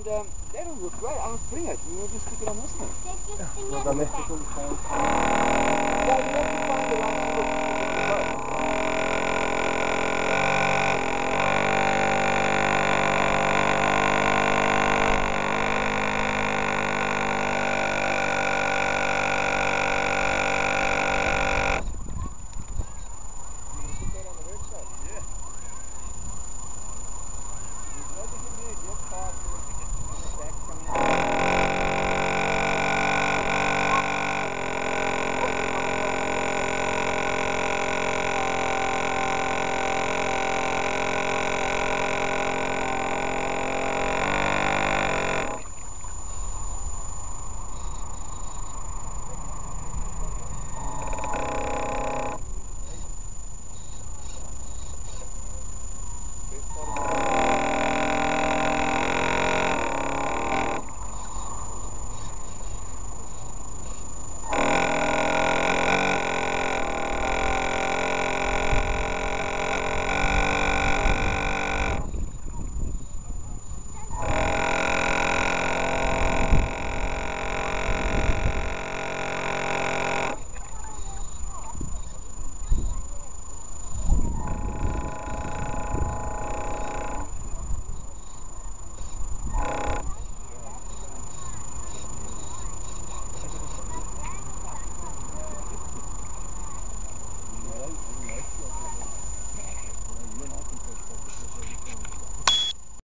And um, that'll look great. I must bring it. You're just stick it on this one.